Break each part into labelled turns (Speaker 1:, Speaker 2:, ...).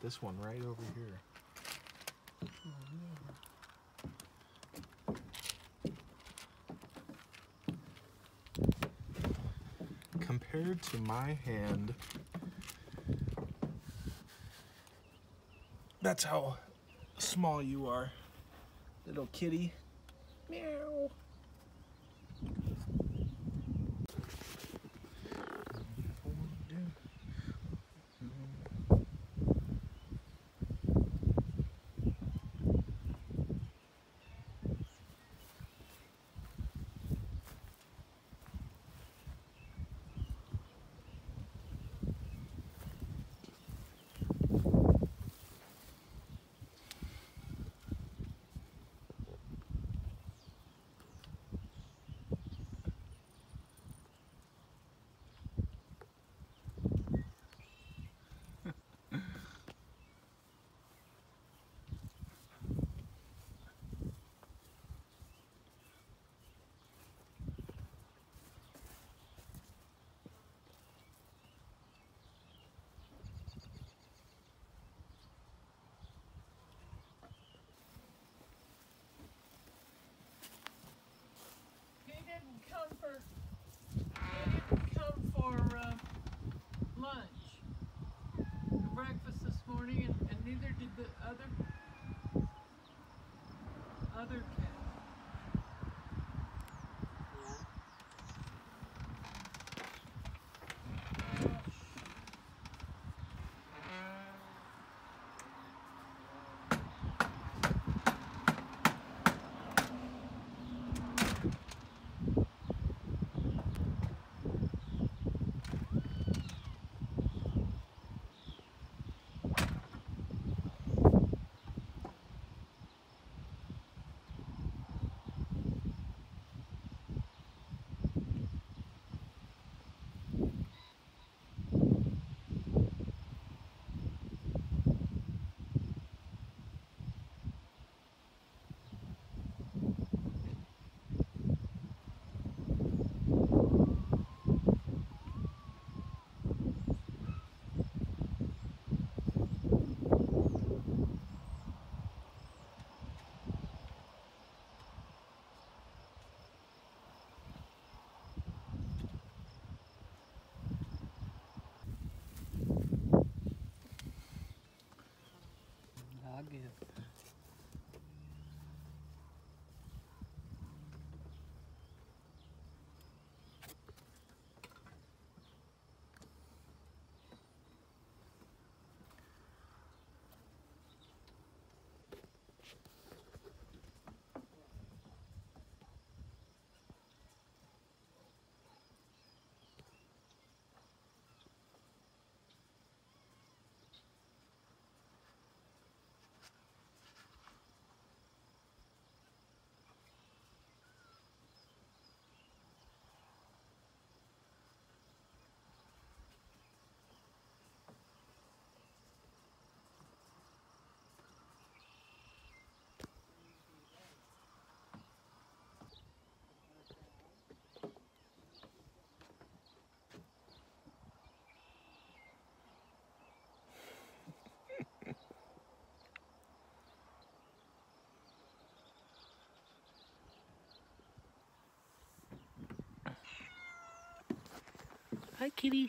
Speaker 1: This one right over here. Compared to my hand, that's how small you are, little kitty. Meow.
Speaker 2: I Hi, kitty.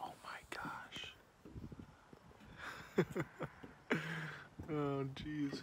Speaker 1: Oh my gosh. oh jeez.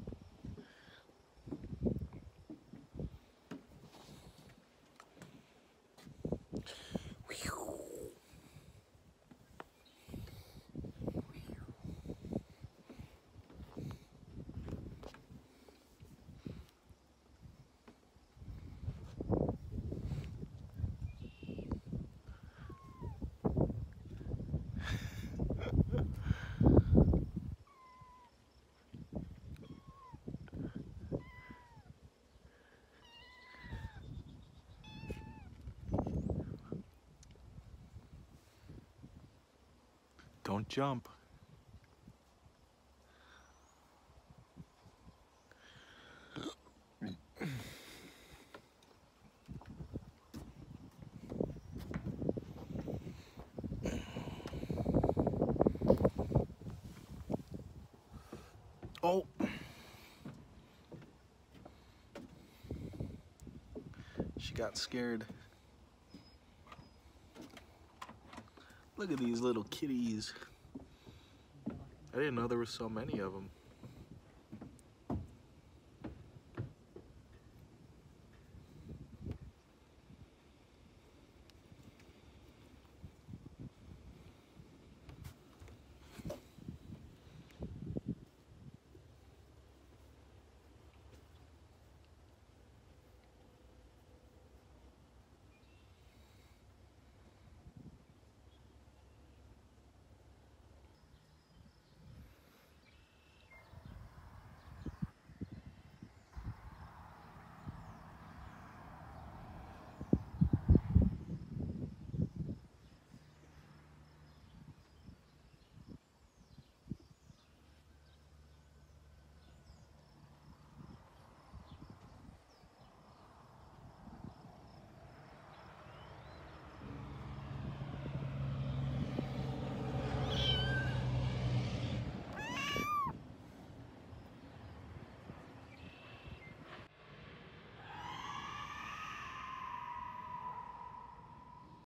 Speaker 1: Don't jump. Oh. She got scared. Look at these little kitties. I didn't know there were so many of them.